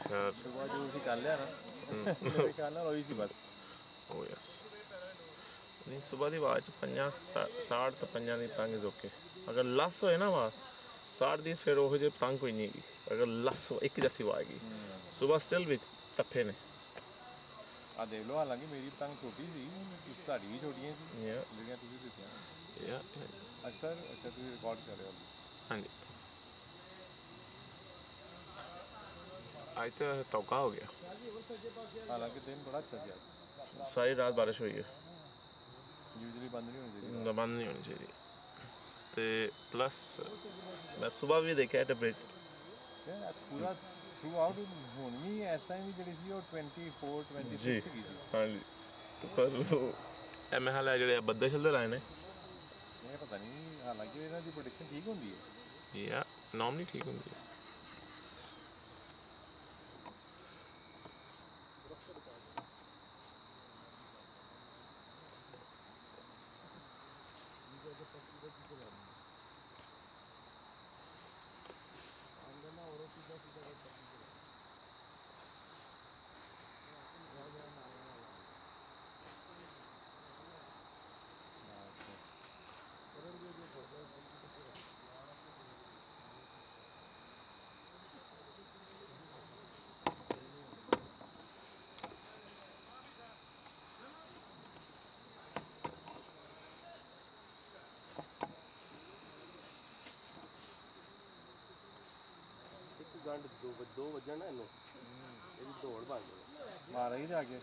ਖੈਰ ਸੁਬਾਹ ਜੋ ਅਸੀਂ ਕਰ ਲਿਆ ਨਾ ਮੇਰੇ ਖਿਆਲ ਨਾਲ ਹੋਈ ਸੀ ਬਸ ਓ ਯੈਸ ਨਹੀਂ ਸਵੇਰ ਦੀ ਆਵਾਜ਼ 50 60 ਤੇ 50 ਦੀ ਤੰਗ ਜ਼ੋਕੇ ਅਗਰ ਲਸ ਹੋਏ ਨਾ ਵਾ 60 ਦੀ ਫਿਰ ਉਹ ਜੇ ਤੰਗ ਕੋਈ ਨਹੀਂ ਹੈਗੀ ਅਗਰ ਲਸ ਹੋ- ਇੱਕ ਜੈਸੀ ਆਵਾਜ਼ ਹੈਗੀ ਸਵੇਰ ਸਟਿਲ ਵੀ ਟੱਫੇ ਨੇ ਆ ਦੇਖ ਲਓ ਹਾਲਾਂਕਿ ਮੇਰੀ ਪਤੰਗ ਛੋਟੀ ਸੀ ਤੁਸੀਂ ਤੁਹਾਡੀ ਵੀ ਛੋਟੀਆਂ ਸੀ ਯਾ ਜਿਹੜੀਆਂ ਤੁਸੀਂ ਦਿੱਤੀਆਂ ਯਾ ਅਕਸਰ ਅੱਛਾ ਤੁਸੀਂ ਰਿਕਾਰਡ ਕਰ ਰਹੇ ਹੋ ਹਾਂਜੀ आज तो तोका हो गया हालांकि दिन बड़ा अच्छा गया सारी रात बारिश हुई है यूजली बंद नहीं होनी चाहिए बंद नहीं होनी चाहिए तो प्लस मैं सुबह भी देखा है टेम्परेचर पूरा ਥਰੂ ਆਊਟ ਹੁਣ ਵੀ ਇਸ ਟਾਈਮ ਵੀ ਜਿਹੜੀ ਸੀ ਉਹ 24 26 ਸੀਗੀ ਜੀ। ਹਾਂਜੀ। ਪਰ ਇਹ ਮੈਂ ਹਾਲੇ ਜਿਹੜੇ ਬੱਦਲ ਚੱਲਦੇ ਰਹੇ ਨੇ। ਇਹ ਪਤਾ ਨਹੀਂ ਹਾਲਾਂਕਿ ਇਹਨਾਂ ਦੀ ਪ੍ਰੋਡਕਸ਼ਨ ਠੀਕ ਹੁੰਦੀ ਹੈ। ਯਾ ਨਾਰਮਲੀ ਠੀਕ ਹੁੰਦੀ ਹੈ। ਗੰਢ ਦੋ ਦੋ ਵਜਣ ਨਾ ਇਹਨੂੰ। ਇਹਦੀ ਦੌੜ ਬਣ ਜਾਣੀ ਮਾਰ ਹੀ ਜਾ ਕੇ।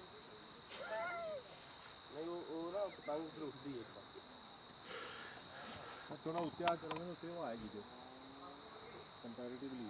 ਨਹੀਂ ਉਹ ਉਹ ਨਾ ਪਤੰਗ ਫਿਰ ਉੱਠਦੀ ਹੈ ਇੱਕ ਪਾਸੇ ਥੋੜਾ ਉੱਤੇ ਆ ਕਰੋਗੇ ਉੱਤੇ ਉਹ ਆਏਗੀ ਜੋ ਕੰਪੈਰੀਟਿਵਲੀ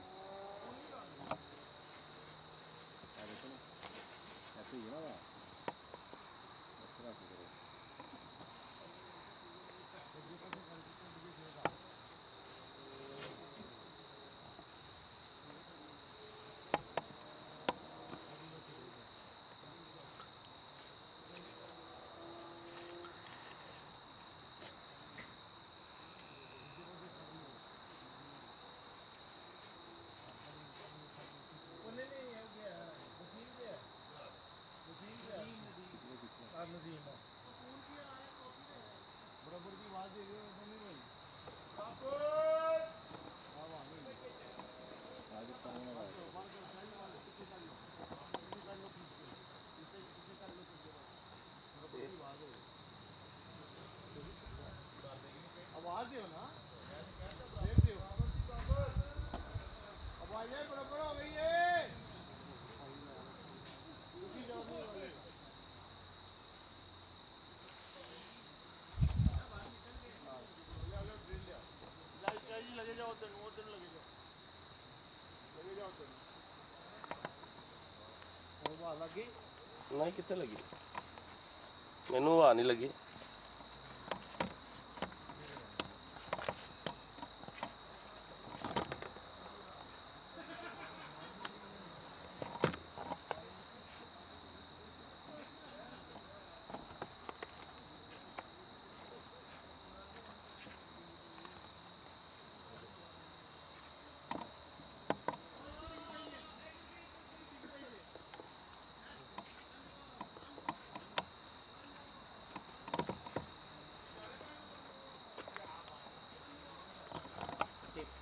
राजस्थान में आया आवाज़ दियो ना? ਜਾਓ ਉਧਰ ਨੂੰ ਉਧਰ ਲੱਗੇ ਜਾਓ। ਲੱਗੇ ਜਾਓ ਉਧਰ ਉਹ ਵਾ ਲੱਗੀ ਨਹੀਂ ਕਿੱਥੇ ਲੱਗੀ? ਮੈਨੂੰ ਵਾ ਨਹੀਂ ਲੱਗੀ।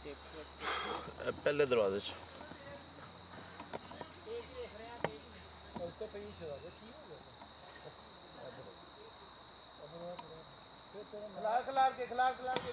Eh, पहले दरवाजे च। खिलार खिलार के।